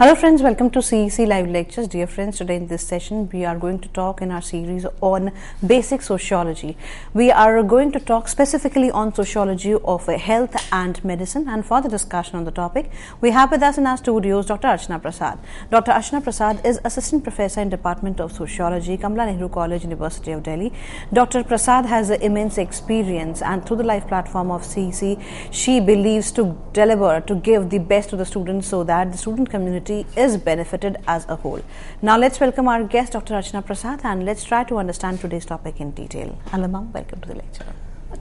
Hello friends, welcome to CEC Live Lectures. Dear friends, today in this session we are going to talk in our series on basic sociology. We are going to talk specifically on sociology of health and medicine and for the discussion on the topic, we have with us in our studios Dr. Archana Prasad. Dr. Archana Prasad is Assistant Professor in Department of Sociology, Kamala Nehru College, University of Delhi. Dr. Prasad has immense experience and through the live platform of CEC, she believes to deliver, to give the best to the students so that the student community is benefited as a whole. Now let's welcome our guest Dr. Archana Prasad and let's try to understand today's topic in detail. Hello ma'am, welcome to the lecture.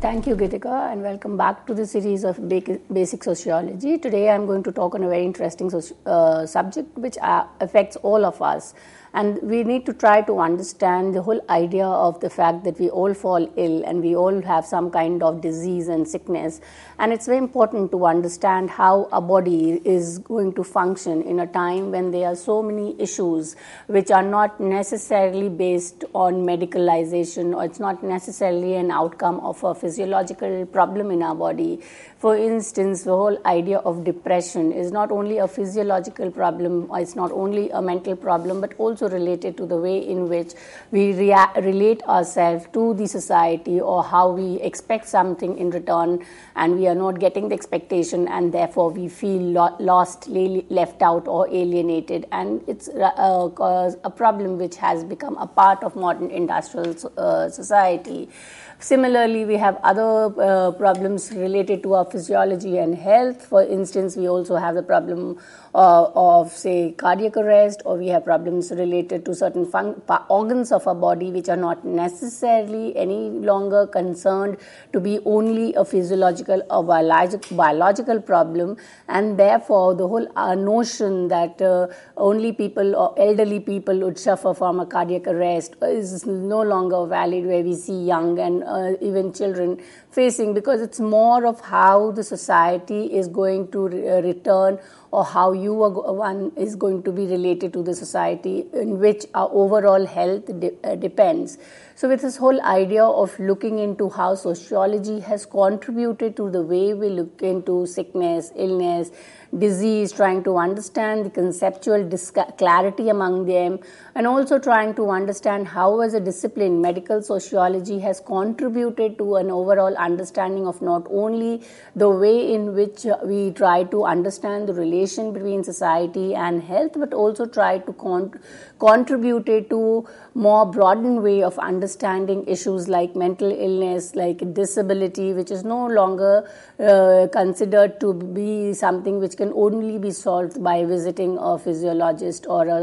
Thank you, Gitika, and welcome back to the series of Basic Sociology. Today I'm going to talk on a very interesting uh, subject which uh, affects all of us and we need to try to understand the whole idea of the fact that we all fall ill and we all have some kind of disease and sickness. And it's very important to understand how a body is going to function in a time when there are so many issues which are not necessarily based on medicalization or it's not necessarily an outcome of a physiological problem in our body. For instance, the whole idea of depression is not only a physiological problem, it's not only a mental problem, but also related to the way in which we rea- relate ourselves to the society or how we expect something in return and we are not getting the expectation and therefore we feel lo- lost, left out or alienated and it's uh, a problem which has become a part of modern industrial uh, society. Similarly, we have other uh, problems related to our physiology and health. For instance, we also have the problem uh, of, say, cardiac arrest, or we have problems related to certain fun- organs of our body which are not necessarily any longer concerned to be only a physiological or biologic- biological problem. And therefore, the whole uh, notion that uh, only people or elderly people would suffer from a cardiac arrest is no longer valid, where we see young and uh, even children facing because it's more of how the society is going to re- uh, return or how you one is going to be related to the society in which our overall health de- uh, depends. So, with this whole idea of looking into how sociology has contributed to the way we look into sickness, illness, disease, trying to understand the conceptual clarity among them, and also trying to understand how, as a discipline, medical sociology has contributed to an overall understanding of not only the way in which we try to understand the relation between society and health, but also try to con- contribute to more broadened way of understanding issues like mental illness, like disability, which is no longer uh, considered to be something which can only be solved by visiting a physiologist or a,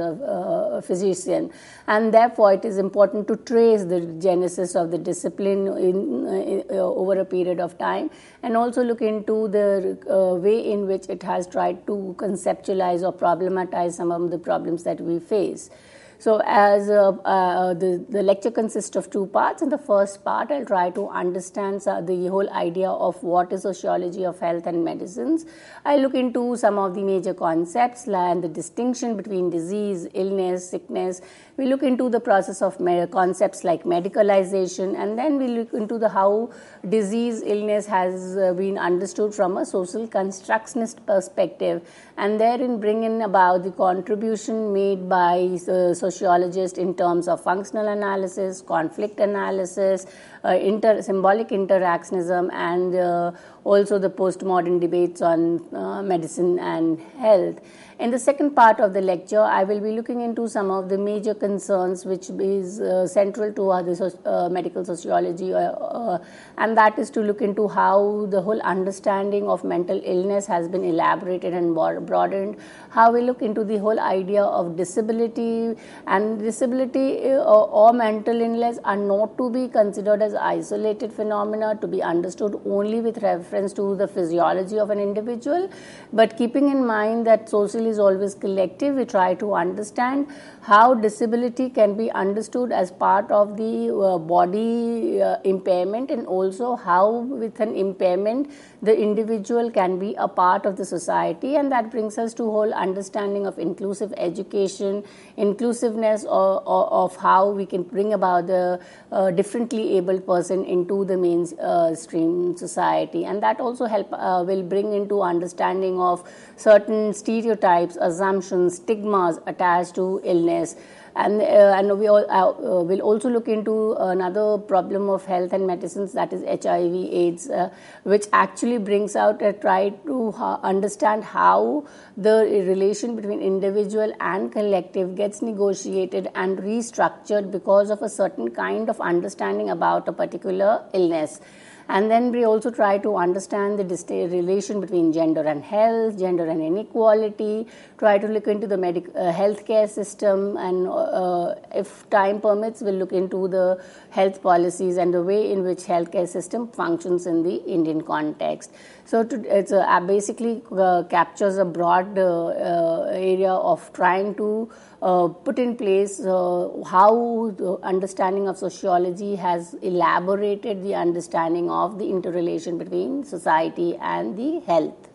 a physician. And therefore, it is important to trace the genesis of the discipline in, uh, over a period of time and also look into the uh, way in which it has tried to conceptualize or problematize some of the problems that we face. So, as uh, uh, the, the lecture consists of two parts. In the first part, I'll try to understand the whole idea of what is sociology of health and medicines. I look into some of the major concepts and the distinction between disease, illness, sickness. We look into the process of concepts like medicalization, and then we look into the how disease, illness has uh, been understood from a social constructionist perspective, and therein bring in about the contribution made by uh, sociologist in terms of functional analysis, conflict analysis, uh, inter- symbolic interactionism, and uh, also the postmodern debates on uh, medicine and health. In the second part of the lecture, I will be looking into some of the major concerns which is uh, central to the uh, medical sociology, uh, uh, and that is to look into how the whole understanding of mental illness has been elaborated and broadened, how we look into the whole idea of disability, and disability uh, or mental illness are not to be considered as isolated phenomena to be understood only with reference to the physiology of an individual, but keeping in mind that social is always collective. We try to understand how disability can be understood as part of the uh, body uh, impairment and also how, with an impairment, the individual can be a part of the society. And that brings us to whole understanding of inclusive education, inclusiveness of, of how we can bring about the uh, differently abled person into the mainstream uh, society. And that also help uh, will bring into understanding of certain stereotypes, assumptions, stigmas attached to illness. And uh, and we all, uh, uh, will also look into another problem of health and medicines that is HIV AIDS uh, which actually brings out a try to understand how the relation between individual and collective gets negotiated and restructured because of a certain kind of understanding about a particular illness and then we also try to understand the relation between gender and health, gender and inequality, try to look into the medic- uh, healthcare system, and uh, if time permits, we'll look into the health policies and the way in which healthcare system functions in the Indian context. So to, it's a, basically uh, captures a broad uh, uh, area of trying to uh, put in place uh, how the understanding of sociology has elaborated the understanding of the interrelation between society and the health.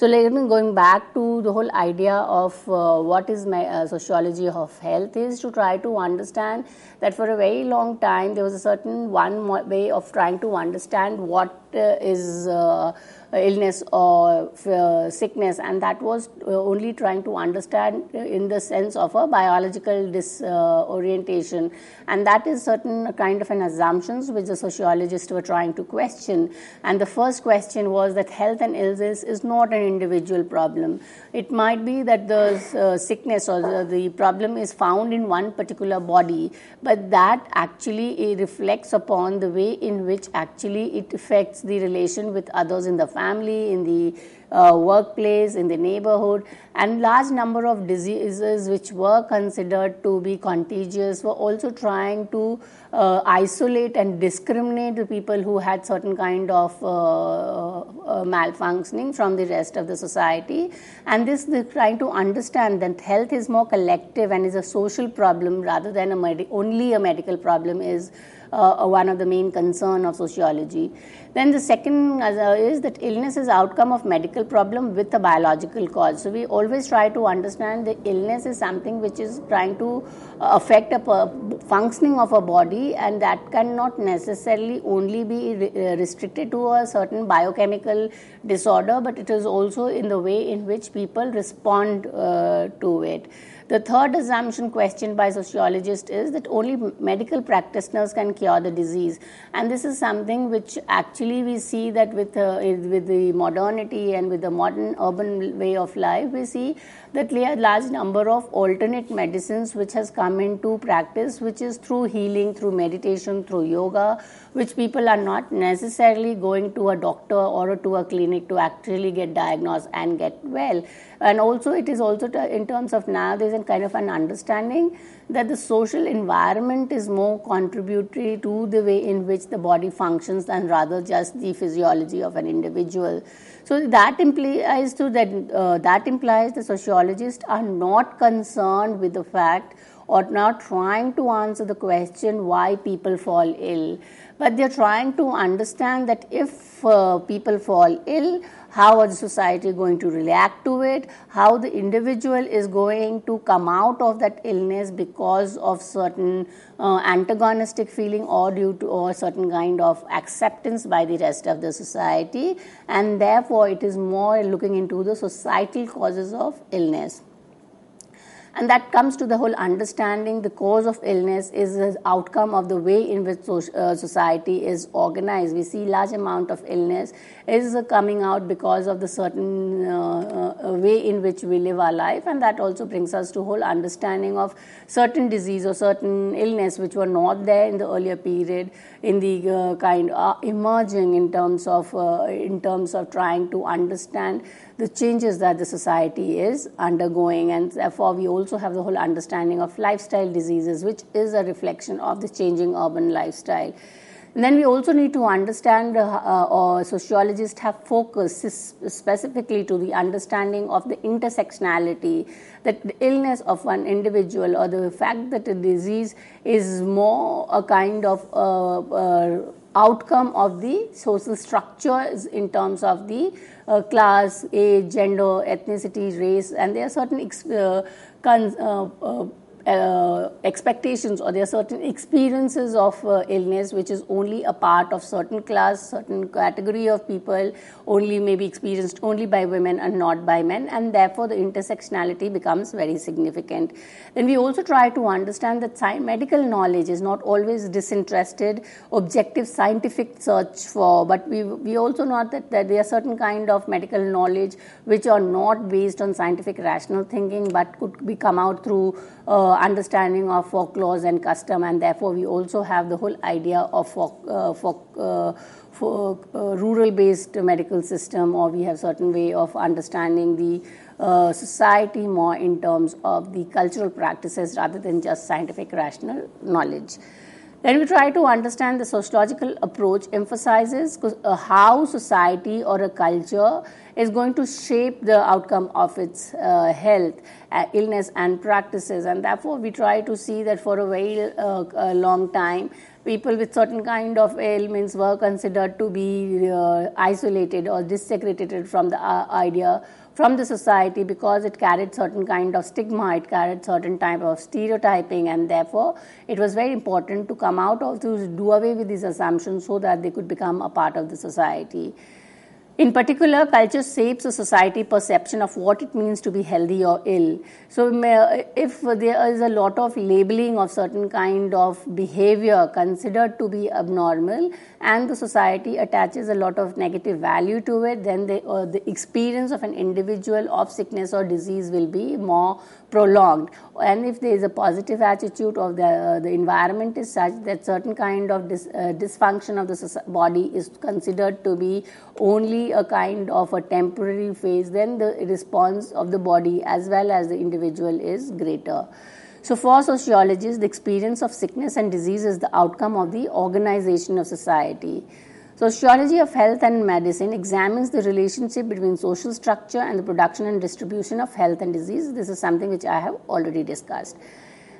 So, like, going back to the whole idea of uh, what is my, uh, sociology of health is to try to understand that for a very long time there was a certain one way of trying to understand what uh, is uh, illness or uh, sickness, and that was uh, only trying to understand in the sense of a biological disorientation, and that is certain kind of an assumptions which the sociologists were trying to question. And the first question was that health and illness is not an individual problem. It might be that the uh, sickness or the, the problem is found in one particular body, but that actually eh, reflects upon the way in which actually it affects the relation with others in the family, in the uh, workplace, in the neighborhood, and large number of diseases which were considered to be contagious were also trying to uh, isolate and discriminate the people who had certain kind of uh, uh malfunctioning from the rest of the society. And this trying to understand that health is more collective and is a social problem rather than a med- only a medical problem is uh, one of the main concern of sociology. Then the second uh, is that illness is outcome of medical problem with a biological cause. So we always try to understand the illness is something which is trying to uh, affect a functioning of a body and that cannot necessarily only be re- uh, restricted to a certain biochemical disorder but it is also in the way in which people respond uh, to it. The third assumption questioned by sociologists is that only medical practitioners can cure the disease. And this is something which actually we see that with, uh, with the modernity and with the modern urban way of life, we see that there are large number of alternate medicines which has come into practice, which is through healing, through meditation, through yoga, which people are not necessarily going to a doctor or to a clinic to actually get diagnosed and get well. And also, it is also in terms of now there's a kind of an understanding that the social environment is more contributory to the way in which the body functions than rather just the physiology of an individual. So that implies to that uh, that implies the sociologists are not concerned with the fact or not trying to answer the question why people fall ill but they're trying to understand that if uh, people fall ill, how is the society going to react to it, how the individual is going to come out of that illness because of certain uh, antagonistic feeling or due to or certain kind of acceptance by the rest of the society and therefore it is more looking into the societal causes of illness. And that comes to the whole understanding the cause of illness is the outcome of the way in which uh, society is organized. We see large amount of illness is coming out because of the certain uh, uh, way in which we live our life and that also brings us to whole understanding of certain disease or certain illness which were not there in the earlier period in the uh, kind uh, emerging in terms of uh, in terms of trying to understand the changes that the society is undergoing. And therefore we also have the whole understanding of lifestyle diseases which is a reflection of the changing urban lifestyle and then we also need to understand, uh, uh, or sociologists have focused specifically to the understanding of the intersectionality, that the illness of one individual or the fact that a disease is more a kind of uh, uh, outcome of the social structures in terms of the uh, class, age, gender, ethnicity, race, and there are certain ex- uh, cons- uh, expectations or there are certain experiences of uh, illness which is only a part of certain class, certain category of people, only maybe experienced only by women and not by men, and therefore the intersectionality becomes very significant. Then we also try to understand that science, medical knowledge is not always disinterested, objective scientific search for, but we, we also know that, that there are certain kind of medical knowledge which are not based on scientific rational thinking but could be come out through uh, understanding of folklore and custom, and therefore we also have the whole idea of folk, uh, folk, uh, for uh, rural based medical system or we have certain way of understanding the uh, society more in terms of the cultural practices rather than just scientific rational knowledge. Then we try to understand the sociological approach emphasizes uh, how society or a culture is going to shape the outcome of its uh, health, uh, illness, and practices. And therefore, we try to see that for a very uh, long time, people with certain kind of ailments were considered to be uh, isolated or dissegregated from the uh, idea from the society because it carried certain kind of stigma, it carried certain type of stereotyping, and therefore it was very important to come out of to do away with these assumptions so that they could become a part of the society. In particular, culture shapes a society perception of what it means to be healthy or ill. So, if there is a lot of labeling of certain kind of behavior considered to be abnormal, and the society attaches a lot of negative value to it, then they, uh, the experience of an individual of sickness or disease will be more prolonged. And if there is a positive attitude of the uh, the environment is such that certain kind of dis, uh, dysfunction of the body is considered to be only a kind of a temporary phase, then the response of the body as well as the individual is greater. So, for sociologists, the experience of sickness and disease is the outcome of the organization of society. Sociology of health and medicine examines the relationship between social structure and the production and distribution of health and disease. This is something which I have already discussed.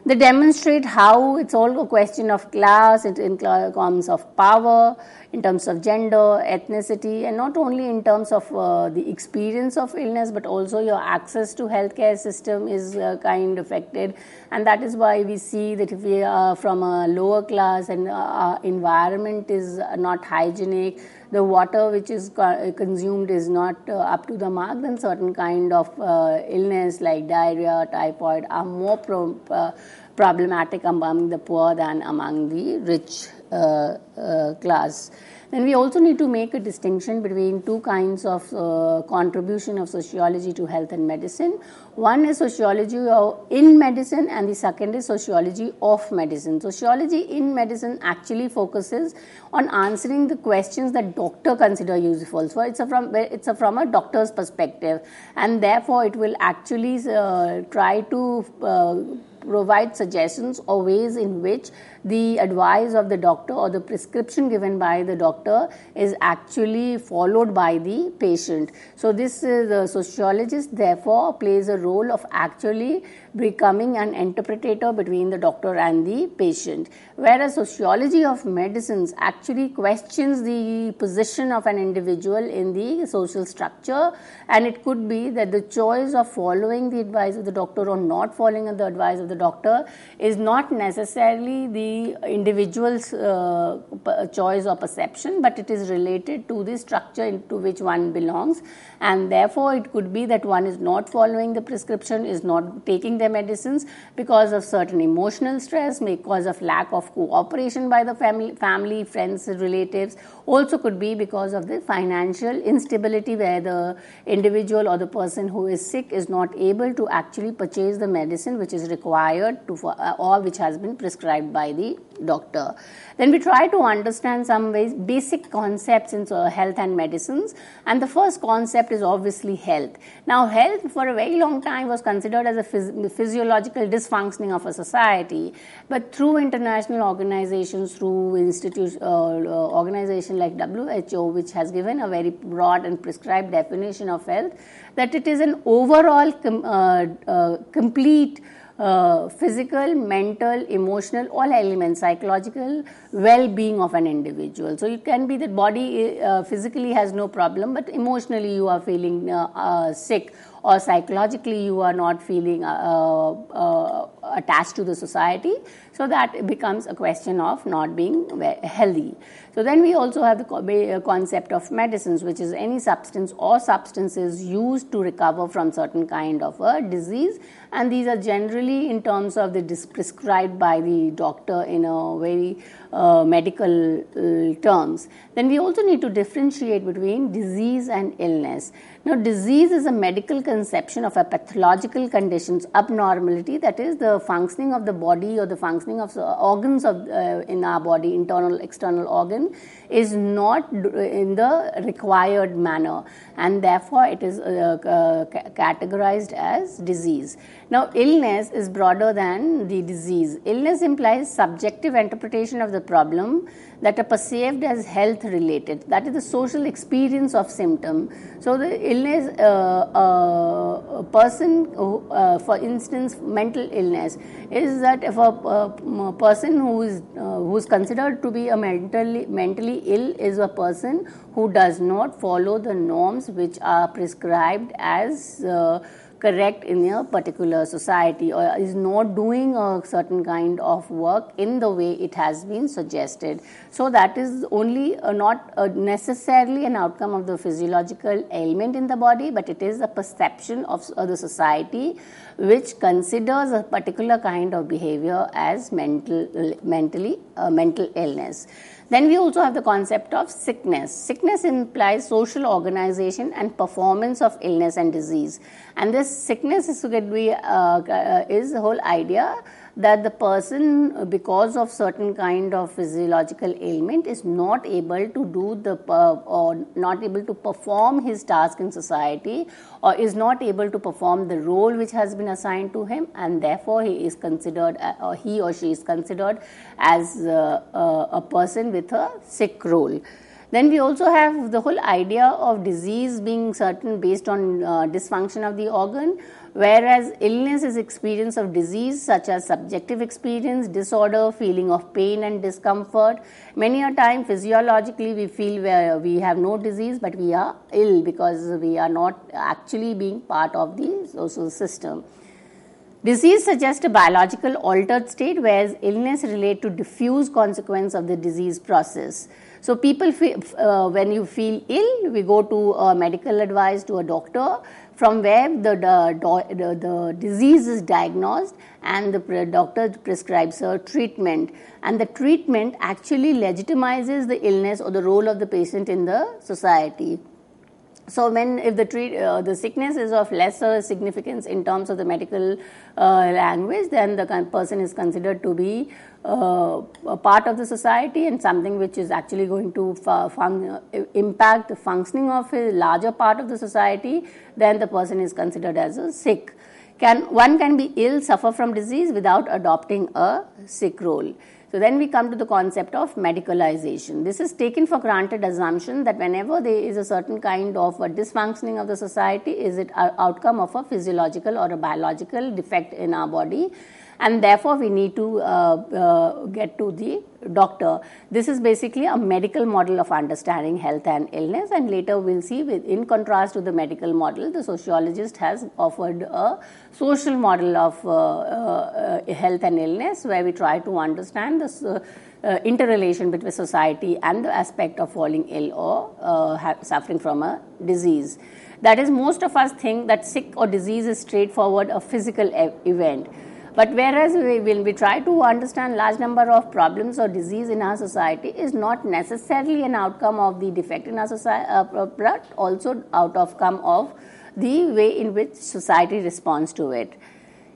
They demonstrate how it's all a question of class, it in terms of power, in terms of gender, ethnicity, and not only in terms of uh, the experience of illness, but also your access to healthcare system is uh, kind affected. And that is why we see that if we are from a lower class and uh, our environment is not hygienic, the water which is consumed is not uh, up to the mark, then certain kind of uh, illness like diarrhea, typhoid are more pro- uh, problematic among the poor than among the rich uh, uh, class. Then we also need to make a distinction between two kinds of uh, contribution of sociology to health and medicine. One is sociology in medicine, and the second is sociology of medicine. Sociology in medicine actually focuses on answering the questions that doctor consider useful. So it's a from it's a from a doctor's perspective, and therefore it will actually uh, try to uh, provide suggestions or ways in which the advice of the doctor or the prescription given by the doctor is actually followed by the patient. So, this uh, the sociologist therefore plays a role of actually becoming an interpreter between the doctor and the patient. Whereas sociology of medicines actually questions the position of an individual in the social structure, and it could be that the choice of following the advice of the doctor or not following the advice of the doctor is not necessarily the individual's uh, choice or perception, but it is related to the structure into which one belongs, and therefore it could be that one is not following the prescription, is not taking their medicines because of certain emotional stress, because of lack of cooperation by the family, family, friends, relatives. Also, could be because of the financial instability where the individual or the person who is sick is not able to actually purchase the medicine which is required to uh, or which has been prescribed by the doctor. Then we try to understand some ways basic concepts in uh, health and medicines, and the first concept is obviously health. Now, health for a very long time was considered as a phys- physiological dysfunctioning of a society, but through international organizations, through institutions, uh, uh, organization like WHO, which has given a very broad and prescribed definition of health, that it is an overall com- uh, uh complete uh, physical, mental, emotional, all elements, psychological well-being of an individual. So it can be that body uh, physically has no problem, but emotionally you are feeling uh, uh sick or psychologically you are not feeling uh, uh, attached to the society. So that becomes a question of not being healthy. So then we also have the uh, concept of medicines, which is any substance or substances used to recover from certain kind of a disease. And these are generally in terms of the prescribed by the doctor in a very uh, medical uh, terms. Then we also need to differentiate between disease and illness. Now, disease is a medical conception of a pathological conditions, abnormality, that is the functioning of the body or the functioning of organs of uh, in our body, internal, external organ, is not in the required manner, and therefore it is uh, uh, categorized as disease. Now, illness is broader than the disease. Illness implies subjective interpretation of the problem that are perceived as health related. That is the social experience of symptom. So the illness, uh, uh, a person, uh, for instance, mental illness, is that if a, a person who is uh, who is considered to be a mentally mentally ill is a person who does not follow the norms which are prescribed as uh, correct in a particular society or is not doing a certain kind of work in the way it has been suggested. So, that is only not necessarily an outcome of the physiological ailment in the body, but it is a perception of uh, the society which considers a particular kind of behavior as mental, mentally, uh, mental illness. Then we also have the concept of sickness. Sickness implies social organization and performance of illness and disease. And this sickness is, be, uh, uh, is the whole idea that the person, because of certain kind of physiological ailment, is not able to do the uh, or not able to perform his task in society, or is not able to perform the role which has been assigned to him, and therefore he is considered, uh, or he or she is considered as uh, uh, a person with a sick role. Then we also have the whole idea of disease being certain based on uh, dysfunction of the organ, whereas illness is experience of disease such as subjective experience, disorder, feeling of pain and discomfort. Many a time physiologically we feel we have no disease but we are ill because we are not actually being part of the social system. Disease suggests a biological altered state, whereas illness relate to diffuse consequence of the disease process. So people, feel, uh, when you feel ill, we go to medical advice to a doctor from where the, the, the, the disease is diagnosed and the doctor prescribes a treatment. And the treatment actually legitimizes the illness or the role of the patient in the society. So when if the treat, uh, the sickness is of lesser significance in terms of the medical uh, language, then the person is considered to be uh, a part of the society and something which is actually going to fun- impact the functioning of a larger part of the society. Then the person is considered as a sick. Can one can be ill, suffer from disease without adopting a sick role. So then we come to the concept of medicalization. This is taken for granted assumption that whenever there is a certain kind of a dysfunctioning of the society, is it an outcome of a physiological or a biological defect in our body and therefore we need to uh, uh, get to the doctor. This is basically a medical model of understanding health and illness, and later we'll see, with, in contrast to the medical model, the sociologist has offered a social model of uh, uh health and illness where we try to understand the uh, interrelation between society and the aspect of falling ill or uh, suffering from a disease. That is, most of us think that sick or disease is straightforward a physical e- event. But whereas we, when we try to understand large number of problems or disease in our society is not necessarily an outcome of the defect in our society, uh, but also out of come of the way in which society responds to it.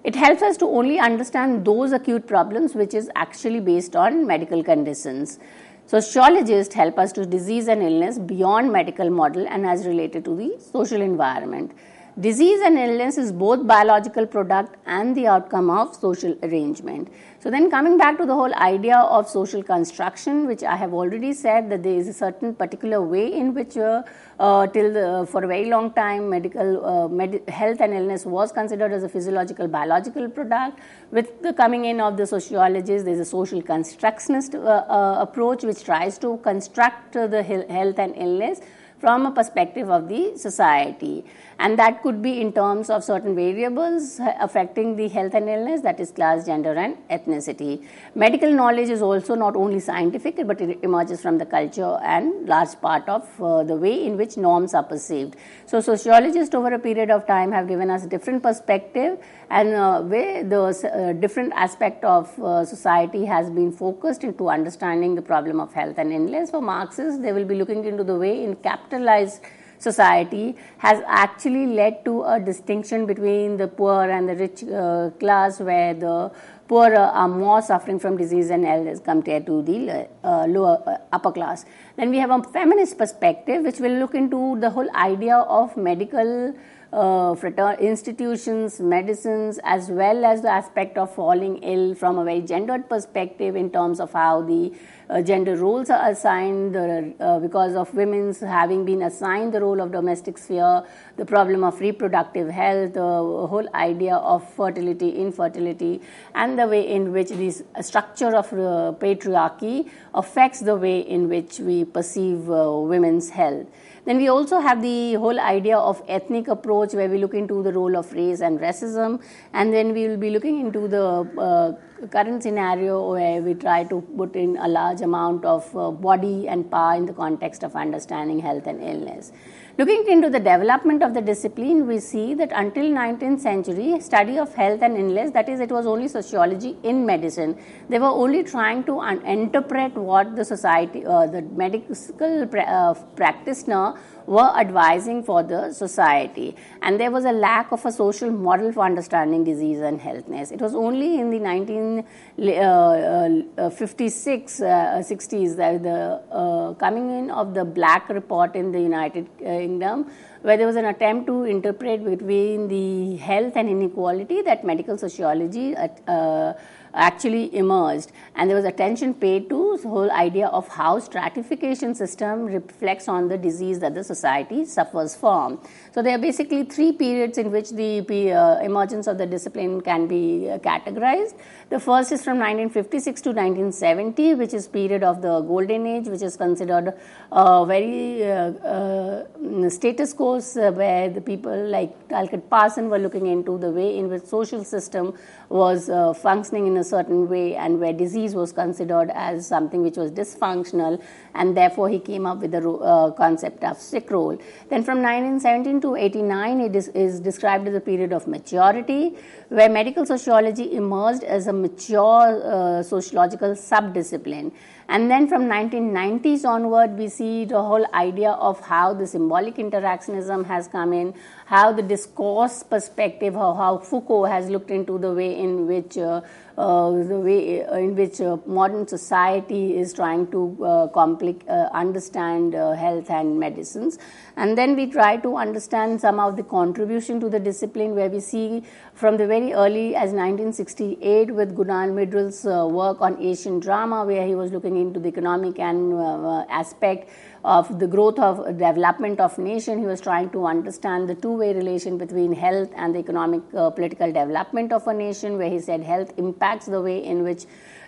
It helps us to only understand those acute problems which is actually based on medical conditions. Sociologists help us to disease and illness beyond medical model and as related to the social environment. Disease and illness is both biological product and the outcome of social arrangement. So then coming back to the whole idea of social construction, which I have already said that there is a certain particular way in which uh, uh, till the, for a very long time medical uh, med- health and illness was considered as a physiological biological product. With the coming in of the sociologists, there is a social constructionist uh, uh, approach which tries to construct the health and illness from a perspective of the society. And that could be in terms of certain variables affecting the health and illness, that is class, gender, and ethnicity. Medical knowledge is also not only scientific, but it emerges from the culture and large part of uh, the way in which norms are perceived. So, sociologists over a period of time have given us different perspective and uh, where the uh, different aspect of uh, society has been focused into understanding the problem of health and illness. For Marxists, they will be looking into the way in capitalized society has actually led to a distinction between the poor and the rich uh, class, where the poor are more suffering from disease and illness compared to the uh, lower uh, upper class. Then we have a feminist perspective, which will look into the whole idea of medical uh, frater- institutions, medicines, as well as the aspect of falling ill from a very gendered perspective in terms of how the uh, gender roles are assigned uh, because of women's having been assigned the role of domestic sphere, the problem of reproductive health, the whole idea of fertility, infertility, and the way in which this structure of uh, patriarchy affects the way in which we perceive uh, women's health. Then we also have the whole idea of ethnic approach where we look into the role of race and racism, and then we will be looking into the uh, current scenario where we try to put in a large amount of uh, body and power in the context of understanding health and illness. Looking into the development of the discipline, we see that until 19th century, study of health and illness, that is, it was only sociology in medicine. They were only trying to interpret what the society, uh, the medical pra- uh, practitioner were advising for the society. And there was a lack of a social model for understanding disease and healthness. It was only in the 1956, uh, uh, uh, 60s that the uh, coming in of the Black Report in the United Kingdom where there was an attempt to interpret between the health and inequality that medical sociology uh, actually emerged. And there was attention paid to the whole idea of how stratification system reflects on the disease that the society suffers from. So there are basically three periods in which the uh, emergence of the discipline can be uh, categorized. The first is from 1956 to 1970 which is period of the golden age which is considered a very uh, uh, status quo uh, where the people like Talcott Parson were looking into the way in which social system was uh, functioning in a certain way and where disease was considered as something which was dysfunctional and therefore he came up with the uh, concept of sick role. Then from 1917 to 89 it is, is described as a period of maturity where medical sociology emerged as a mature uh, sociological subdiscipline and then from 1990s onward, we see the whole idea of how the symbolic interactionism has come in, how the discourse perspective, how, how Foucault has looked into the way in which uh, uh, the way uh, in which uh, modern society is trying to uh, compli- uh, understand health and medicines. And then we try to understand some of the contribution to the discipline where we see from the very early as 1968 with Gunnar Myrdal's uh, work on Asian drama where he was looking into the economic and uh, uh, aspect of the growth of development of nation. He was trying to understand the two-way relation between health and the economic uh, political development of a nation, where he said health impacts the way in which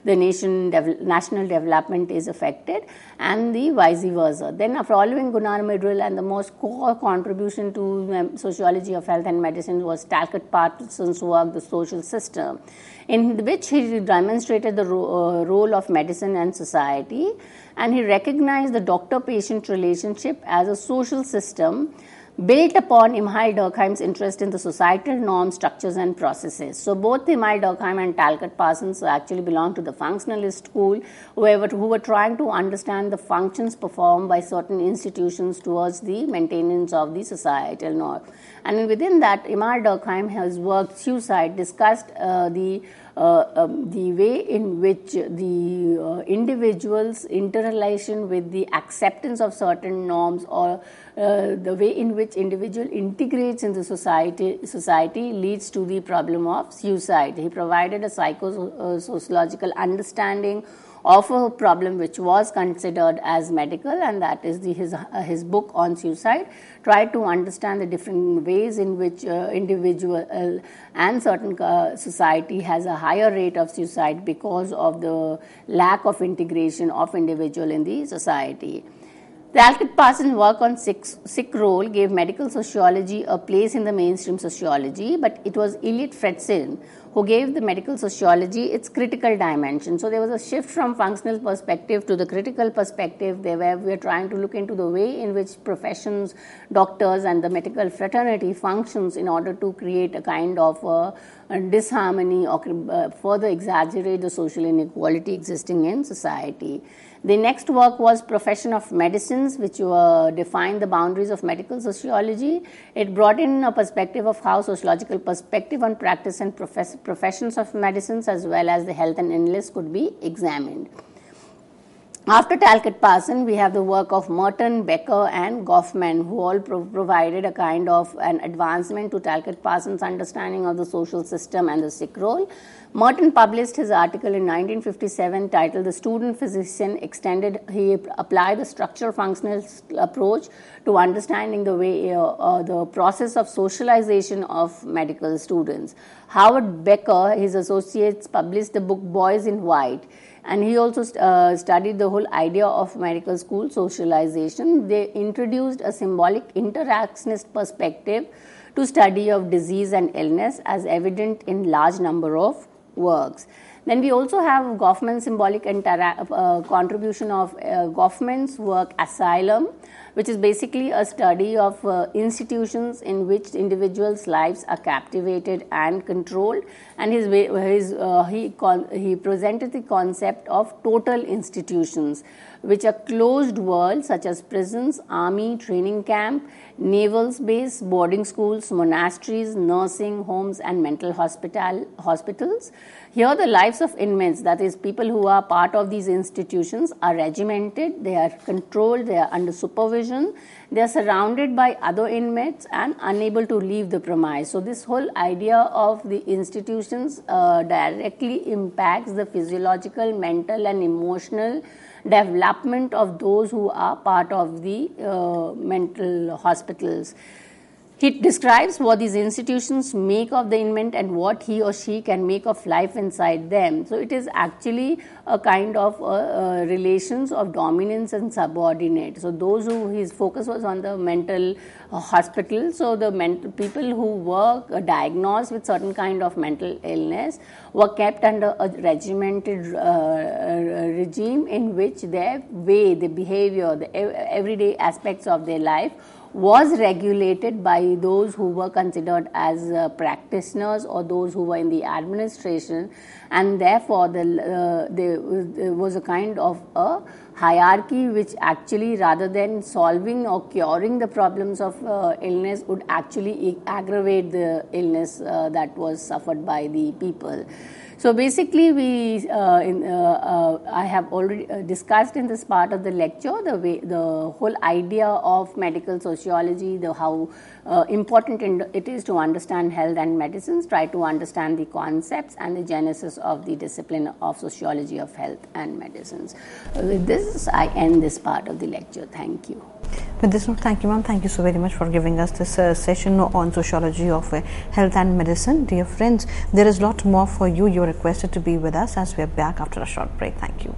the nation national development is affected, and the vice versa. Then, following Gunnar Myrdal, and the most core contribution to um, sociology of health and medicine was Talcott Parson's work, The Social System, in which he demonstrated the ro- uh, role of medicine and society and he recognized the doctor patient relationship as a social system built upon Emile Durkheim's interest in the societal norms, structures, and processes. So, both Emile Durkheim and Talcott Parsons actually belong to the functionalist school, who were, who were trying to understand the functions performed by certain institutions towards the maintenance of the societal norm. And within that, Emile Durkheim has worked suicide, discussed uh, the um, the way in which the uh, individual's interrelation with the acceptance of certain norms or uh, the way in which individual integrates in the society society leads to the problem of suicide. He provided a psychosociological understanding of a problem which was considered as medical, and that is the, his, uh, his book on suicide. Tried to understand the different ways in which uh, individual uh, and certain uh, society has a higher rate of suicide because of the lack of integration of individual in the society. Talcott Parsons' work on sick, sick role gave medical sociology a place in the mainstream sociology, but it was Eliot Freidson who gave the medical sociology its critical dimension. So there was a shift from functional perspective to the critical perspective. There were we are trying to look into the way in which professions, doctors, and the medical fraternity functions in order to create a kind of uh, a disharmony or uh, further exaggerate the social inequality existing in society. The next work was Profession of Medicines, which uh, defined the boundaries of medical sociology. It brought in a perspective of how sociological perspective on practice and profess- professions of medicines as well as the health and illness could be examined. After Talcott Parson, we have the work of Merton, Becker, and Goffman, who all pro- provided a kind of an advancement to Talcott Parson's understanding of the social system and the sick role. Merton published his article in 1957 titled The Student Physician Extended. He applied the structure functional approach to understanding the way uh, uh, the process of socialization of medical students. Howard Becker, his associates, published the book Boys in White and he also uh, studied the whole idea of medical school socialization. They introduced a symbolic interactionist perspective to study of disease and illness as evident in large number of works. Then we also have Goffman's symbolic intera- uh, contribution of uh, Goffman's work Asylum, which is basically a study of uh, institutions in which individuals' lives are captivated and controlled. And his, his uh, he con- he presented the concept of total institutions, which are closed worlds such as prisons, army, training camp, naval base, boarding schools, monasteries, nursing homes, and mental hospital hospitals. Here, the lives of inmates, that is, people who are part of these institutions, are regimented, they are controlled, they are under supervision, they are surrounded by other inmates and unable to leave the premise. So, this whole idea of the institutions uh, directly impacts the physiological, mental, and emotional development of those who are part of the uh, mental hospitals. He describes what these institutions make of the inmate and what he or she can make of life inside them. So it is actually a kind of uh, uh, relations of dominance and subordinate. So those who his focus was on the mental uh, hospital. So the mental people who were uh, diagnosed with certain kind of mental illness were kept under a regimented regime in which their way, the behavior, the everyday aspects of their life was regulated by those who were considered as uh, practitioners or those who were in the administration. And therefore the, uh, there, was a kind of a hierarchy which actually rather than solving or curing the problems of uh, illness would actually aggravate the illness uh, that was suffered by the people so basically, we uh, in, uh, uh, I have already uh, discussed in this part of the lecture the way the whole idea of medical sociology, the how uh, important it is to understand health and medicines, try to understand the concepts and the genesis of the discipline of sociology of health and medicines. with this, I end this part of the lecture. Thank you. With this note, thank you, ma'am. Thank you so very much for giving us this uh, session on sociology of uh, health and medicine. Dear friends, there is a lot more for you. You're requested to be with us as we're back after a short break. Thank you.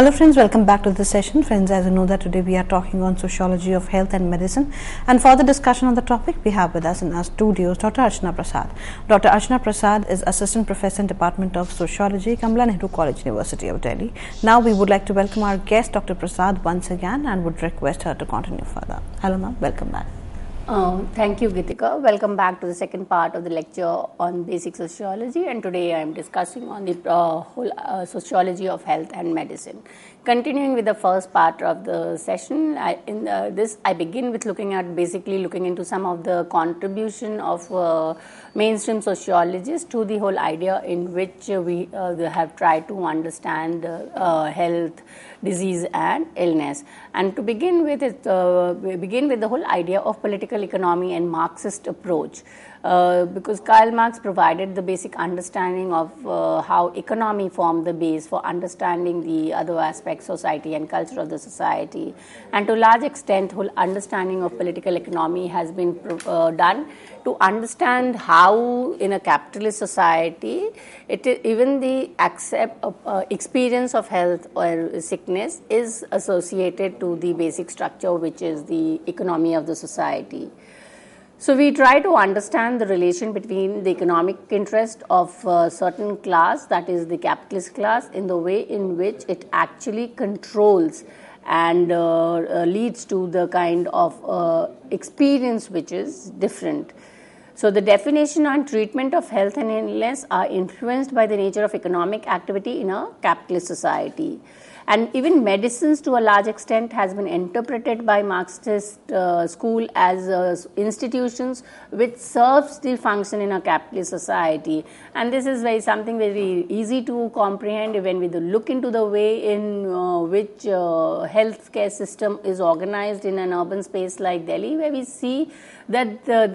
Hello friends, welcome back to this session. Friends, as you know that today we are talking on sociology of health and medicine and for the discussion on the topic we have with us in our studios Dr. Archana Prasad. Dr. Archana Prasad is Assistant Professor in Department of Sociology, Kamala Nehru College, University of Delhi. Now we would like to welcome our guest Dr. Prasad once again and would request her to continue further. Hello ma'am, welcome back. Uh, thank you, Gitika. Welcome back to the second part of the lecture on basic sociology. And today I am discussing on the uh, whole uh, sociology of health and medicine. Continuing with the first part of the session, I, in this I begin with looking at basically looking into some of the contribution of uh, mainstream sociologists to the whole idea in which we uh, have tried to understand uh, health, disease, and illness. And to begin with, it, we begin with the whole idea of political economy and Marxist approach. Uh, because Karl Marx provided the basic understanding of uh, how economy formed the base for understanding the other aspects, society and culture of the society. And to a large extent, whole understanding of political economy has been uh, done to understand how, in a capitalist society, even the accept, uh, experience of health or sickness is associated to the basic structure, which is the economy of the society. So we try to understand the relation between the economic interest of a certain class, that is the capitalist class, in the way in which it actually controls and uh, uh, leads to the kind of uh, experience which is different. So the definition and treatment of health and illness are influenced by the nature of economic activity in a capitalist society and even medicines to a large extent has been interpreted by Marxist uh, school as uh, institutions which serves the function in a capitalist society. And this is very something very easy to comprehend when we look into the way in uh, which uh, healthcare system is organized in an urban space like Delhi where we see that uh, uh,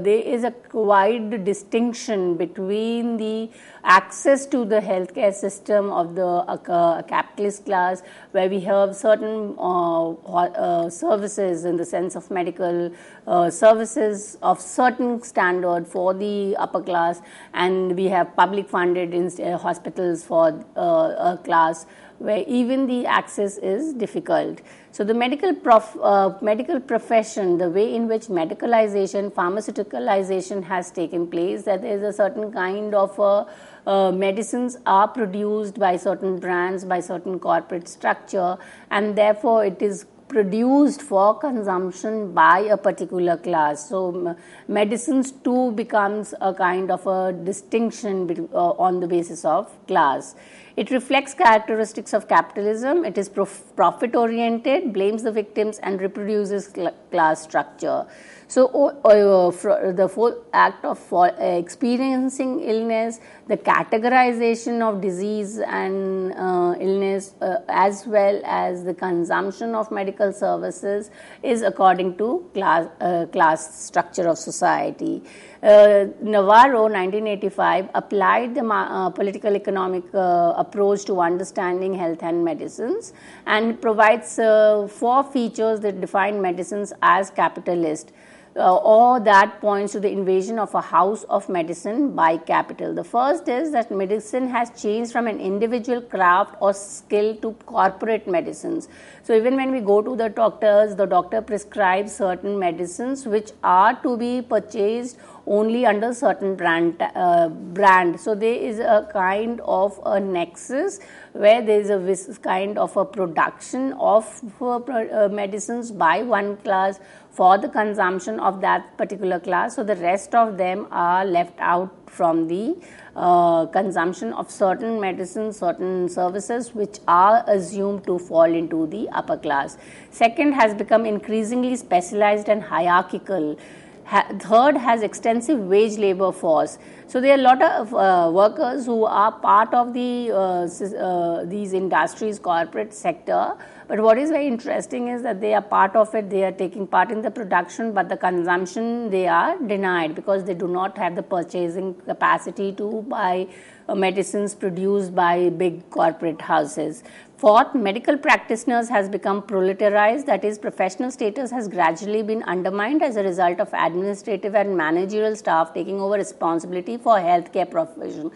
there is a wide distinction between the access to the healthcare system of the uh, capitalist class, where we have certain uh, uh, services in the sense of medical uh, services of certain standard for the upper class, and we have public funded hospitals for a class where even the access is difficult. So the medical prof, uh, medical profession, the way in which medicalization, pharmaceuticalization has taken place, that there is a certain kind of uh, uh, medicines are produced by certain brands, by certain corporate structure, and therefore it is produced for consumption by a particular class. So, medicines too becomes a kind of a distinction uh, on the basis of class. It reflects characteristics of capitalism. It is prof- profit oriented, blames the victims, and reproduces cl- class structure. So, uh, the full act of uh, experiencing illness, the categorization of disease and uh, illness, uh, as well as the consumption of medical services, is according to class, uh, class structure of society. Uh, Navarro, 1985, applied the uh, political economic uh, approach to understanding health and medicines and provides four features that define medicines as capitalist. Uh, or that points to the invasion of a house of medicine by capital. The first is that medicine has changed from an individual craft or skill to corporate medicines. So, even when we go to the doctors, the doctor prescribes certain medicines which are to be purchased only under certain brand uh, brand so there is a kind of a nexus where there is a kind of a production of uh, medicines by one class for the consumption of that particular class so the rest of them are left out from the uh, consumption of certain medicines, certain services which are assumed to fall into the upper class. Second has become increasingly specialized and hierarchical Third has extensive wage labor force. So there are a lot of uh, workers who are part of the uh, uh, these industries, corporate sector, But what is very interesting is that they are part of it, they are taking part in the production, but the consumption they are denied because they do not have the purchasing capacity to buy uh, medicines produced by big corporate houses. Fourth, medical practitioners has become proletarized, that is, professional status has gradually been undermined as a result of administrative and managerial staff taking over responsibility for healthcare profession.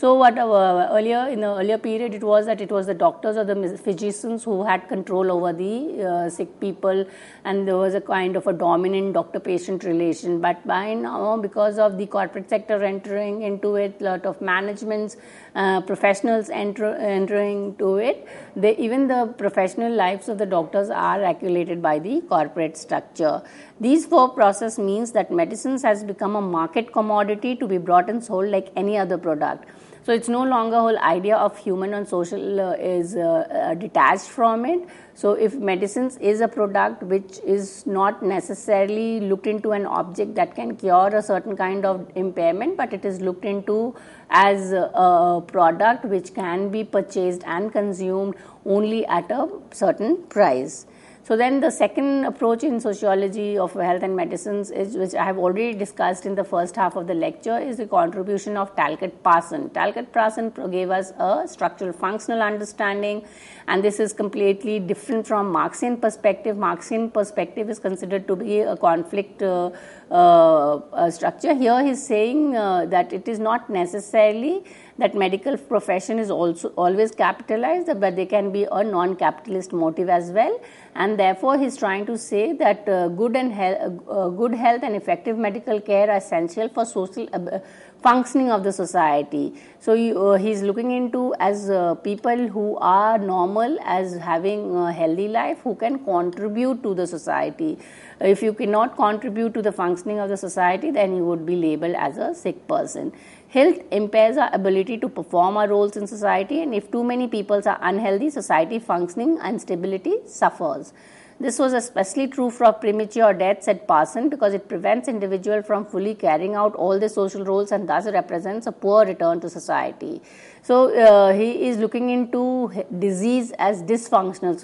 So what uh, earlier in the earlier period it was that it was the doctors or the physicians who had control over the uh, sick people and there was a kind of a dominant doctor patient relation but by now because of the corporate sector entering into it lot of managements uh, professionals enter, entering to it they, even the professional lives of the doctors are regulated by the corporate structure these four process means that medicines has become a market commodity to be brought and sold like any other product so it's no longer whole idea of human and social uh, is uh, uh, detached from it. So if medicines is a product which is not necessarily looked into an object that can cure a certain kind of impairment, but it is looked into as a product which can be purchased and consumed only at a certain price. So then the second approach in sociology of health and medicines is which I have already discussed in the first half of the lecture is the contribution of Talcott Parson. Talcott Parson gave us a structural functional understanding and this is completely different from Marxian perspective. Marxian perspective is considered to be a conflict uh, uh, structure. Here he is saying uh, that it is not necessarily that medical profession is also always capitalized, but they can be a non-capitalist motive as well. And therefore, he's trying to say that uh, good and he- uh, good health and effective medical care are essential for social uh, functioning of the society. So uh, he's looking into as uh, people who are normal as having a healthy life who can contribute to the society. If you cannot contribute to the functioning of the society, then you would be labeled as a sick person. Health impairs our ability to perform our roles in society, and if too many people are unhealthy, society functioning and stability suffers. This was especially true for premature death, said Parson, because it prevents individual from fully carrying out all the social roles and thus represents a poor return to society. So uh, he is looking into disease as dysfunctional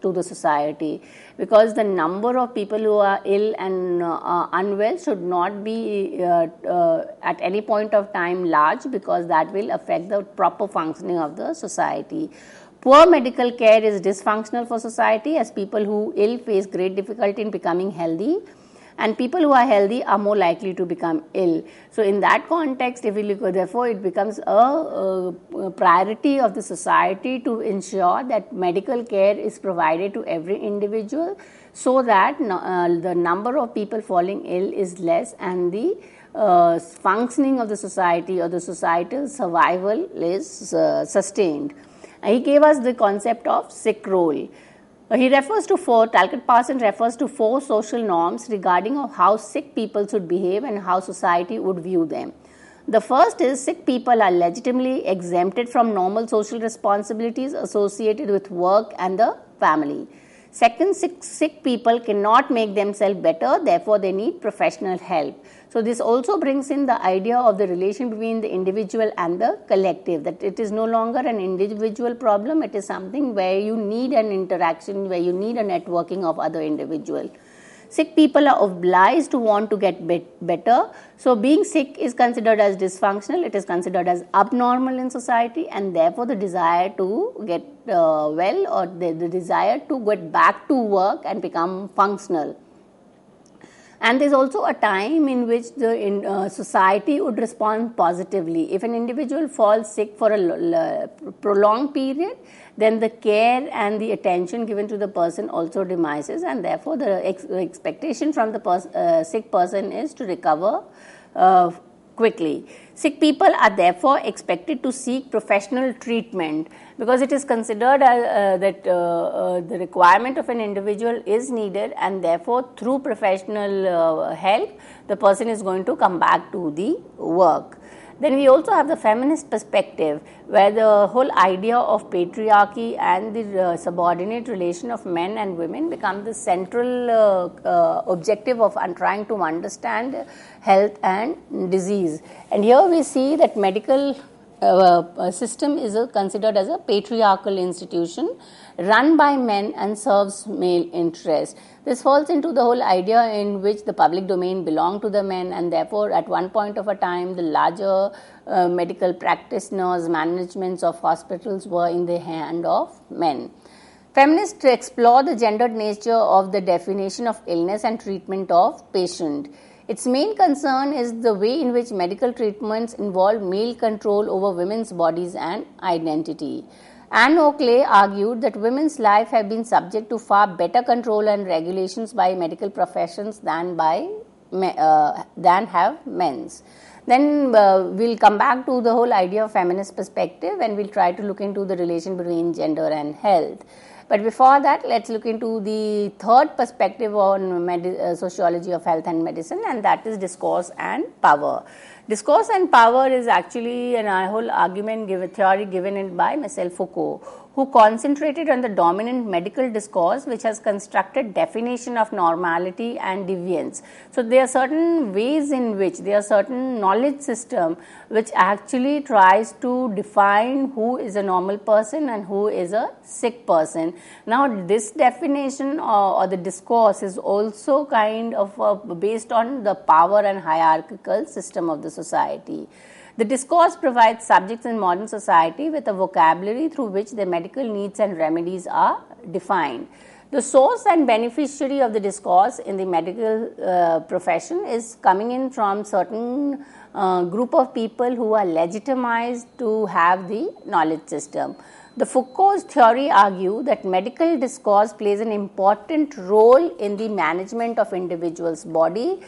to the society because the number of people who are ill and uh, unwell should not be uh, uh, at any point of time large because that will affect the proper functioning of the society. Poor medical care is dysfunctional for society as people who ill face great difficulty in becoming healthy and people who are healthy are more likely to become ill. So, in that context, if we look, therefore, it becomes a, a, priority of the society to ensure that medical care is provided to every individual so that uh, the number of people falling ill is less and the uh, functioning of the society or the societal survival is uh, sustained. He gave us the concept of sick role. He refers to four, Talcott Parson refers to four social norms regarding how sick people should behave and how society would view them. The first is sick people are legitimately exempted from normal social responsibilities associated with work and the family. Second, sick, sick people cannot make themselves better, therefore, they need professional help. So, this also brings in the idea of the relation between the individual and the collective, that it is no longer an individual problem, it is something where you need an interaction, where you need a networking of other individuals. Sick people are obliged to want to get better. So, being sick is considered as dysfunctional, it is considered as abnormal in society, and therefore, the desire to get uh, well or the, the desire to get back to work and become functional and there's also a time in which the in, uh, society would respond positively. If an individual falls sick for a l- prolonged period, then the care and the attention given to the person also demises, and therefore the ex- expectation from the pers- uh, sick person is to recover uh, quickly. Sick people are therefore expected to seek professional treatment because it is considered uh, uh, that uh, uh, the requirement of an individual is needed and therefore through professional uh, help the person is going to come back to the work. Then we also have the feminist perspective where the whole idea of patriarchy and the uh, subordinate relation of men and women become the central uh, uh, objective of trying to understand health and disease. And here we see that medical uh, system is a, considered as a patriarchal institution run by men and serves male interests. This falls into the whole idea in which the public domain belonged to the men, and therefore, at one point of a time, the larger uh, medical practitioners, managements of hospitals were in the hand of men. Feminists explore the gendered nature of the definition of illness and treatment of patient. Its main concern is the way in which medical treatments involve male control over women's bodies and identity. Ann Oakley argued that women's life have been subject to far better control and regulations by medical professions than by uh, than have men's. Then uh, we'll come back to the whole idea of feminist perspective and we'll try to look into the relation between gender and health. But before that, let's look into the third perspective on uh, sociology of health and medicine, and that is discourse and power. Discourse and power is actually an, uh, whole argument given, theory given in by Michel Foucault, who concentrated on the dominant medical discourse which has constructed definition of normality and deviance. So there are certain ways in which there are certain knowledge system which actually tries to define who is a normal person and who is a sick person. Now this definition or, or the discourse is also kind of uh, based on the power and hierarchical system of the society the discourse provides subjects in modern society with a vocabulary through which their medical needs and remedies are defined. The source and beneficiary of the discourse in the medical uh, profession is coming in from certain uh, group of people who are legitimized to have the knowledge system. The Foucault's theory argue that medical discourse plays an important role in the management of individual's body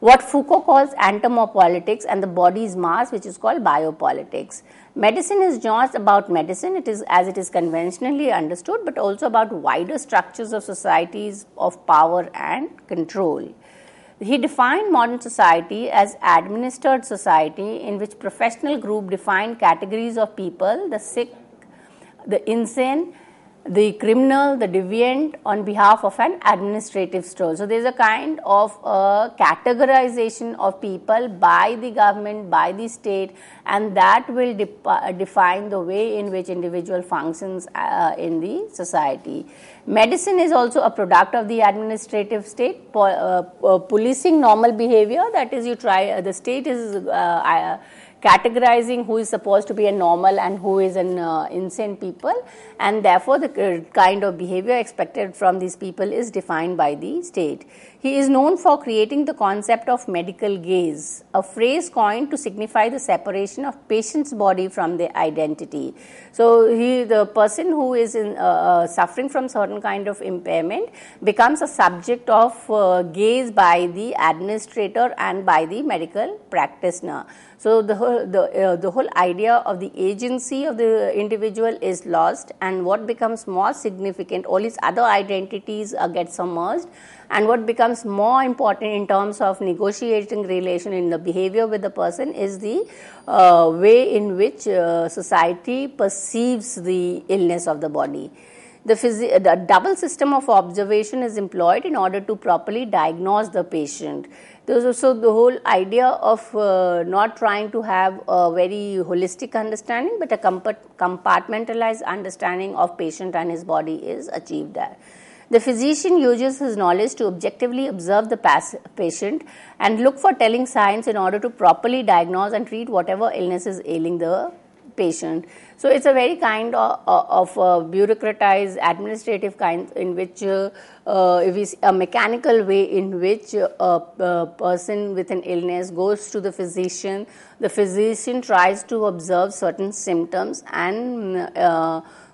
what Foucault calls anatomo-politics and the body's mass, which is called biopolitics. Medicine is not about medicine, it is as it is conventionally understood, but also about wider structures of societies of power and control. He defined modern society as administered society in which professional group defined categories of people, the sick, the insane, the criminal, the deviant on behalf of an administrative stroll. So, there is a kind of a categorization of people by the government, by the state and that will de- define the way in which individual functions uh, in the society. Medicine is also a product of the administrative state, po- uh, uh, policing normal behavior that is you try, uh, the state is uh, categorizing who is supposed to be a normal and who is an uh, insane people and therefore the kind of behavior expected from these people is defined by the state he is known for creating the concept of medical gaze, a phrase coined to signify the separation of patient's body from their identity. So, he, the person who is in, uh, uh, suffering from certain kind of impairment becomes a subject of uh, gaze by the administrator and by the medical practitioner. So, the whole, the, uh, the whole idea of the agency of the individual is lost and what becomes more significant, all his other identities uh, get submerged and what becomes more important in terms of negotiating relation in the behavior with the person is the uh, way in which uh, society perceives the illness of the body. The, the, double system of observation is employed in order to properly diagnose the patient. Also the whole idea of uh, not trying to have a very holistic understanding, but a compartmentalized understanding of patient and his body is achieved there. The physician uses his knowledge to objectively observe the patient and look for telling signs in order to properly diagnose and treat whatever illness is ailing the patient. So it's a very kind of, of uh, bureaucratized administrative kind in which uh, uh, a mechanical way in which a, a, person with an illness goes to the physician, the physician tries to observe certain symptoms and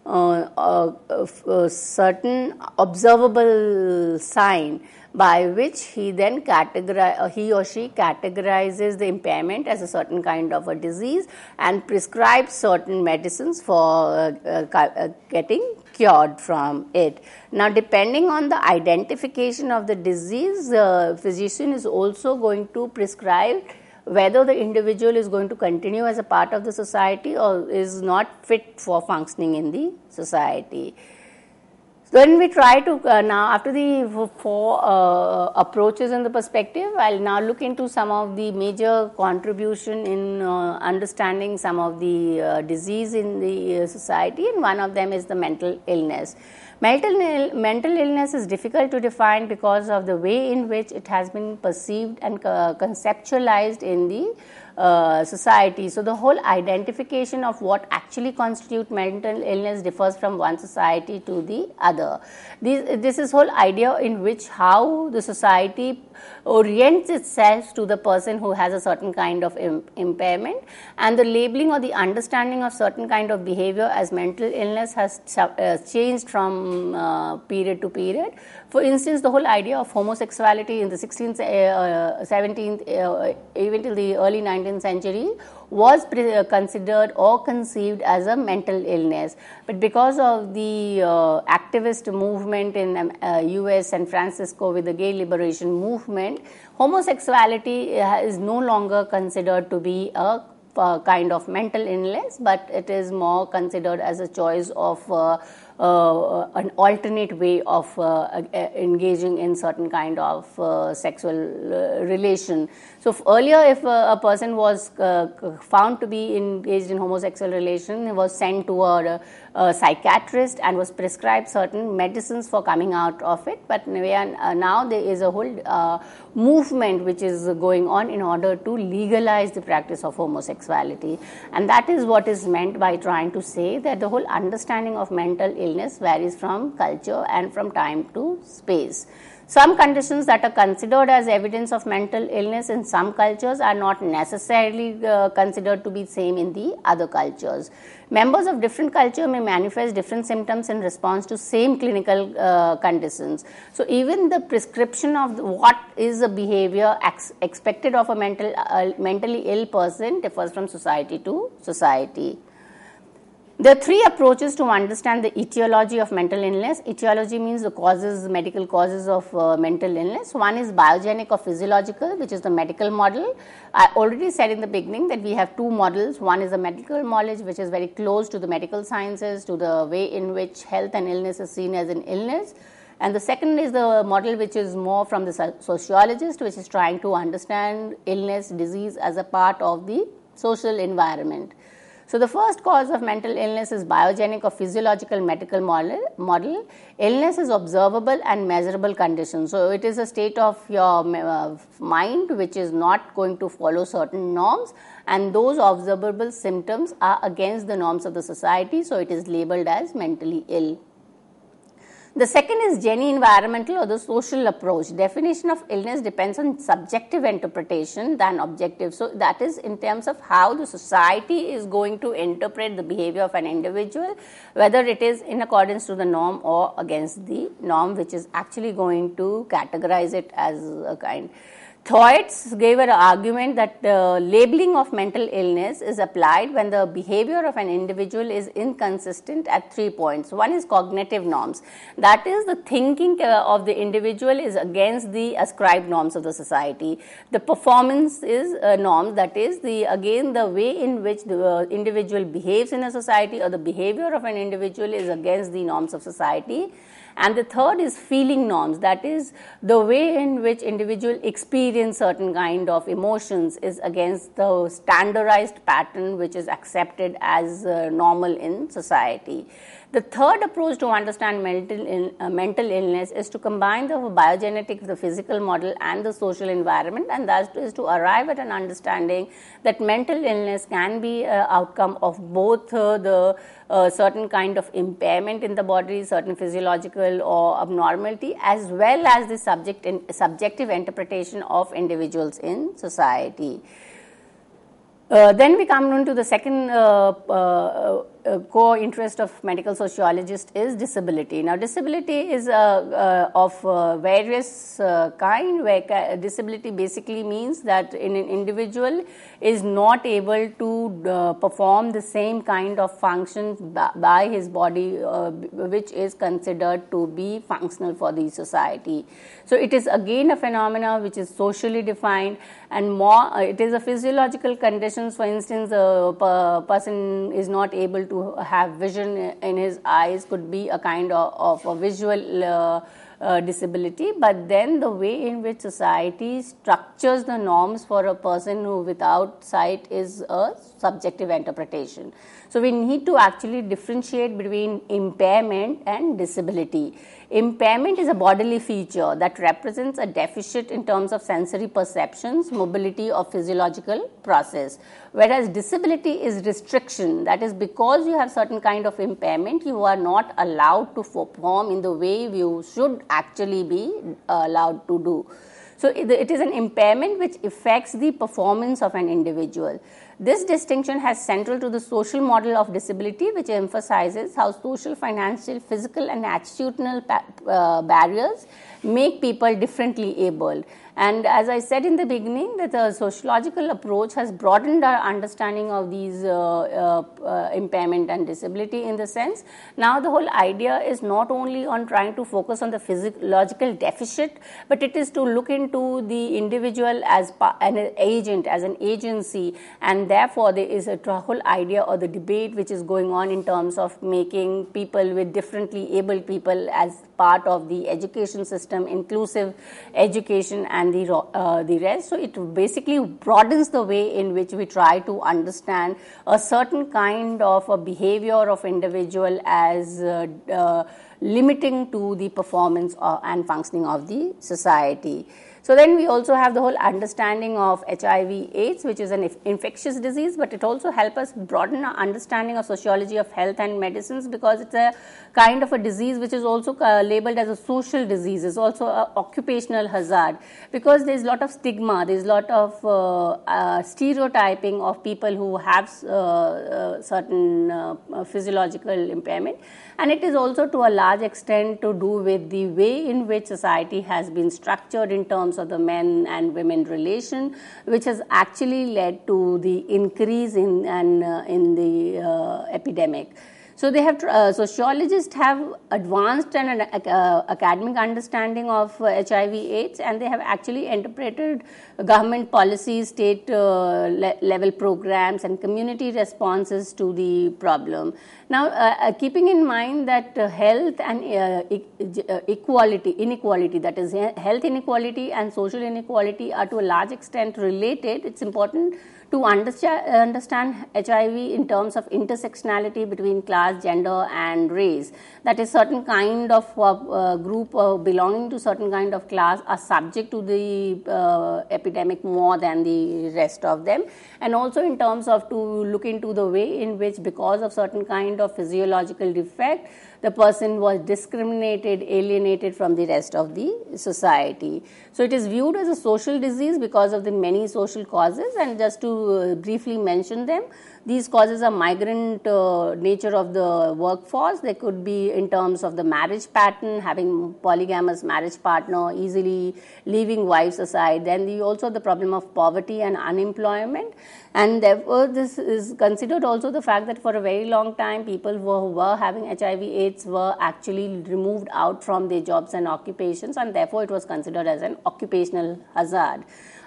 uh, uh, uh, uh, certain observable sign by which he then categorize, he or she categorizes the impairment as a certain kind of a disease and prescribes certain medicines for getting cured from it. Now, depending on the identification of the disease, uh, physician is also going to prescribe whether the individual is going to continue as a part of the society or is not fit for functioning in the society. So when we try to uh, now after the four uh, approaches in the perspective, I'll now look into some of the major contribution in uh, understanding some of the uh, disease in the uh, society, and one of them is the mental illness. Mental, mental illness is difficult to define because of the way in which it has been perceived and uh, conceptualized in the uh, society. So the whole identification of what actually constitute mental illness differs from one society to the other. This, this is whole idea in which how the society orients itself to the person who has a certain kind of Im- impairment and the labeling or the understanding of certain kind of behavior as mental illness has uh, changed from uh, period to period. For instance, the whole idea of homosexuality in the 16th, uh, 17th, uh, even till the early 19th century was uh, considered or conceived as a mental illness. But because of the uh, activist movement in um, uh, US San Francisco with the gay liberation movement, homosexuality uh, is no longer considered to be a uh, kind of mental illness, but it is more considered as a choice of uh, uh, Uh, uh, an alternate way of uh, uh, engaging in certain kind of uh, sexual uh, relation. So earlier, if a person was found to be engaged in homosexual relation, he was sent to a, a, psychiatrist and was prescribed certain medicines for coming out of it. But now there is a whole movement which is going on in order to legalize the practice of homosexuality, and that is what is meant by trying to say that the whole understanding of mental illness varies from culture and from time to space. Some conditions that are considered as evidence of mental illness in some cultures are not necessarily uh, considered to be same in the other cultures. Members of different culture may manifest different symptoms in response to same clinical uh, conditions. So even the prescription of what is the behavior ex- expected of a mental uh, mentally ill person differs from society to society. There are three approaches to understand the etiology of mental illness. Etiology means the causes, medical causes of uh, mental illness. One is biogenic or physiological, which is the medical model. I already said in the beginning that we have two models. One is the medical knowledge, which is very close to the medical sciences, to the way in which health and illness is seen as an illness. And the second is the model which is more from the sociologist, which is trying to understand illness, disease as a part of the social environment. So the first cause of mental illness is biogenic or physiological medical model. model. Illness is observable and measurable condition. So it is a state of your uh, mind which is not going to follow certain norms and those observable symptoms are against the norms of the society. So it is labeled as mentally ill. The second is Jenny environmental or the social approach. Definition of illness depends on subjective interpretation than objective. So that is in terms of how the society is going to interpret the behavior of an individual, whether it is in accordance to the norm or against the norm, which is actually going to categorize it as a kind. Thoits gave an argument that the labeling of mental illness is applied when the behavior of an individual is inconsistent at three points. One is cognitive norms, that is, the thinking uh, of the individual is against the ascribed norms of the society. The performance is a norm, that is, the again the way in which the uh, individual behaves in a society or the behavior of an individual is against the norms of society and the third is feeling norms. That is the way in which individual experience certain kind of emotions is against the standardized pattern which is accepted as uh, normal in society the third approach to understand mental, uh, mental illness is to combine the biogenetic, the physical model, and the social environment, and that is to arrive at an understanding that mental illness can be an outcome of both uh, the uh, certain kind of impairment in the body, certain physiological or abnormality, as well as the subject in, subjective interpretation of individuals in society. Uh, then we come on to the second uh, uh, uh, core interest of medical sociologist is disability. Now, disability is uh, of various kind. Where disability basically means that in an individual is not able to uh, perform the same kind of functions by his body, uh, which is considered to be functional for the society. So it is again a phenomena which is socially defined and more. Uh, it is a physiological conditions. For instance, a person is not able to have vision in his eyes could be a kind of, of a visual uh, disability, but then the way in which society structures the norms for a person who without sight is a subjective interpretation. So we need to actually differentiate between impairment and disability. Impairment is a bodily feature that represents a deficit in terms of sensory perceptions, mobility, or physiological process. Whereas disability is restriction, that is because you have certain kind of impairment, you are not allowed to perform in the way you should actually be uh, allowed to do. So it is an impairment which affects the performance of an individual. This distinction has central to the social model of disability, which emphasizes how social, financial, physical, and attitudinal uh, barriers make people differently abled. And as I said in the beginning, that the sociological approach has broadened our understanding of these uh, uh, uh, impairment and disability in the sense. Now the whole idea is not only on trying to focus on the physiological deficit, but it is to look into the individual as an agent, as an agency, and therefore there is a whole idea or the debate which is going on in terms of making people with differently able people as part of the education system, inclusive education, and the uh, the rest. So it basically broadens the way in which we try to understand a certain kind of a behavior of individual as uh, uh, limiting to the performance uh, and functioning of the society. So then we also have the whole understanding of HIV AIDS, which is an infectious disease, but it also helps us broaden our understanding of sociology of health and medicines because it's a kind of a disease which is also uh, labeled as a social disease, is also an occupational hazard because there's a lot of stigma, there's a lot of uh, uh, stereotyping of people who have uh, uh, certain physiological impairment. And it is also to a large extent to do with the way in which society has been structured in terms of the men and women relation which has actually led to the increase in and uh, in the uh, epidemic so they have uh, sociologists have advanced an uh, academic understanding of uh, HIV/AIDS, and they have actually interpreted government policies, state uh, le- level programs, and community responses to the problem. Now, uh, uh, keeping in mind that health and e- equality, inequality, that is, health inequality and social inequality, are to a large extent related. It's important to understand, HIV in terms of intersectionality between class, gender, and race. That is, certain kind of uh, uh, group uh, belonging to certain kind of class are subject to the uh, epidemic more than the rest of them, and also in terms of to look into the way in which, because of certain kind of physiological defect, the person was discriminated, alienated from the rest of the society. So it is viewed as a social disease because of the many social causes, and just to uh, briefly mention them, these causes are migrant uh, nature of the workforce. They could be in terms of the marriage pattern, having polygamous marriage partner, easily leaving wives aside. Then the, also the problem of poverty and unemployment. And therefore, this is considered also the fact that for a very long time, people who were having HIV AIDS were actually removed out from their jobs and occupations, and therefore it was considered as an occupational hazard.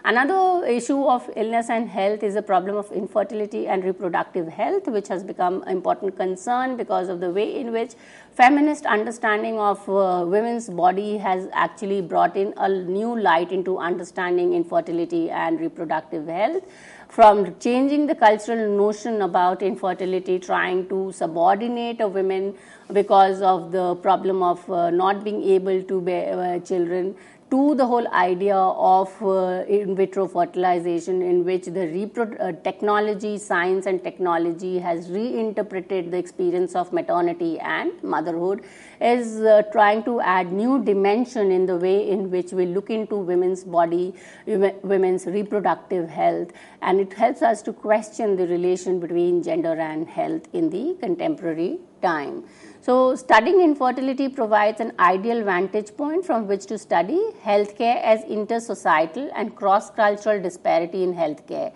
Another issue of illness and health is the problem of infertility and reproductive health, which has become an important concern because of the way in which feminist understanding of uh, women's body has actually brought in a new light into understanding infertility and reproductive health. From changing the cultural notion about infertility, trying to subordinate a woman because of the problem of uh, not being able to bear uh, children to the whole idea of uh, in vitro fertilization in which the repro- uh, technology science and technology has reinterpreted the experience of maternity and motherhood is uh, trying to add new dimension in the way in which we look into women's body women's reproductive health. And it helps us to question the relation between gender and health in the contemporary time so, studying infertility provides an ideal vantage point from which to study healthcare as intersocietal and cross cultural disparity in healthcare.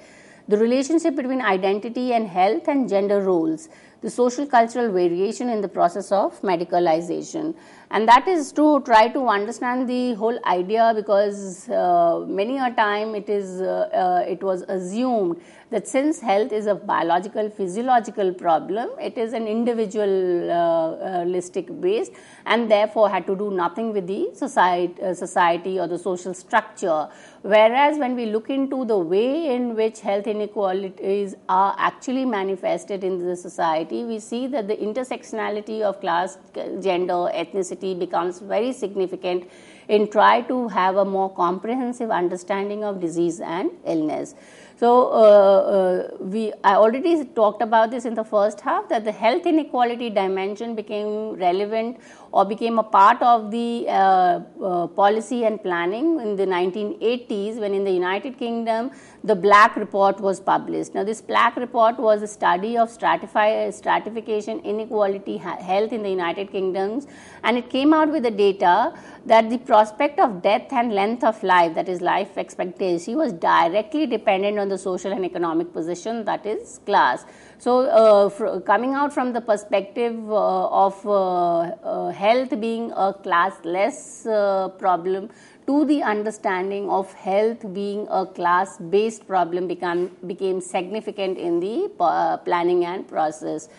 the relationship between identity and health and gender roles, the social cultural variation in the process of medicalization. And that is to try to understand the whole idea because uh, many a time it is uh, uh, it was assumed that since health is a biological physiological problem it is an individualistic based and therefore had to do nothing with the society, uh, society or the social structure whereas when we look into the way in which health inequalities are actually manifested in the society we see that the intersectionality of class gender ethnicity becomes very significant in try to have a more comprehensive understanding of disease and illness. So uh, uh, we I already talked about this in the first half that the health inequality dimension became relevant or became a part of the uh, uh policy and planning in the 1980s when in the United Kingdom the Black Report was published. Now this Black Report was a study of stratify, stratification inequality health in the United Kingdoms and it came out with the data that the prospect of death and length of life that is life expectancy was directly dependent on the social and economic position that is class. So, uh, coming out from the perspective uh, of uh, uh health being a classless uh, problem to the understanding of health being a class based problem become, became significant in the uh, planning and process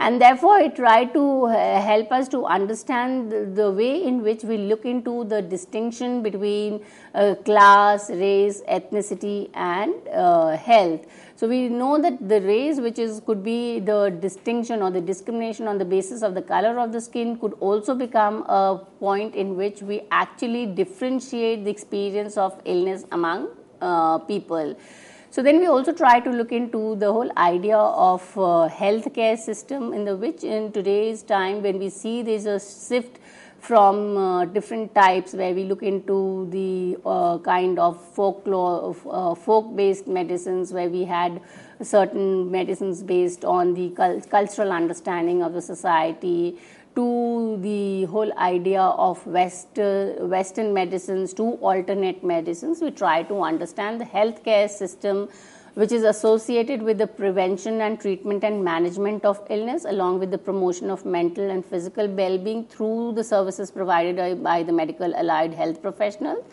and therefore it tried to uh, help us to understand the, the, way in which we look into the distinction between uh, class, race, ethnicity, and uh, health. So we know that the race, which is could be the distinction or the discrimination on the basis of the color of the skin, could also become a point in which we actually differentiate the experience of illness among uh, people. So then we also try to look into the whole idea of uh, healthcare system in the which in today's time when we see there's a shift from uh, different types where we look into the uh, kind of folklore, uh, folk based medicines where we had certain medicines based on the cultural understanding of the society to the whole idea of West, Western medicines to alternate medicines. We try to understand the healthcare system which is associated with the prevention and treatment and management of illness along with the promotion of mental and physical well-being through the services provided by the medical allied health professionals.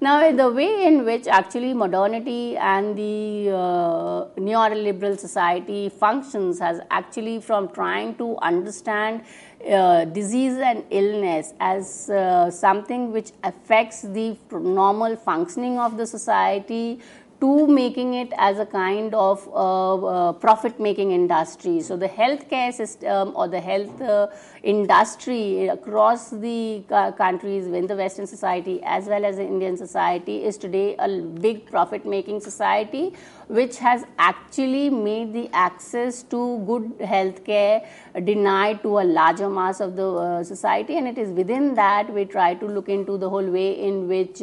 Now, the way in which actually modernity and the uh, neoliberal society functions has actually from trying to understand uh, disease and illness as uh, something which affects the normal functioning of the society to making it as a kind of uh, uh, profit making industry. So, the healthcare system or the health uh, industry across the countries in the Western society as well as the Indian society is today a big profit making society which has actually made the access to good healthcare denied to a larger mass of the uh, society and it is within that we try to look into the whole way in which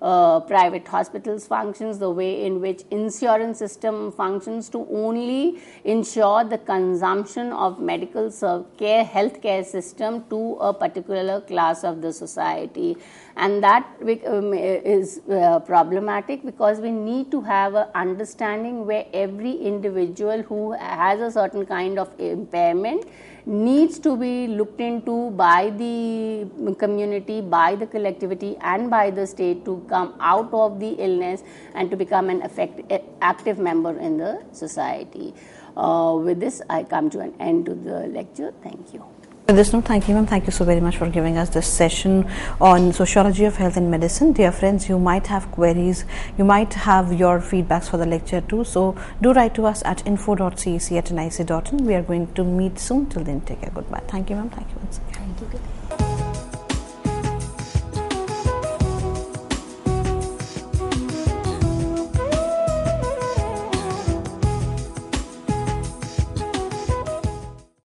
uh, private hospitals functions, the way in which insurance system functions to only ensure the consumption of medical care, healthcare system to a particular class of the society. And that um, uh, problematic because we need to have an understanding where every individual who has a certain kind of impairment needs to be looked into by the community, by the collectivity, and by the state to come out of the illness and to become an effective, active member in the society. Uh, with this, I come to an end to the lecture. Thank you. This thank you, ma'am. Thank you so very much for giving us this session on sociology of health and medicine. Dear friends, you might have queries, you might have your feedbacks for the lecture too. So do write to us at info.cec at. We are going to meet soon. Till then, take care. Goodbye. Thank you, ma'am. Thank you once again. Thank you.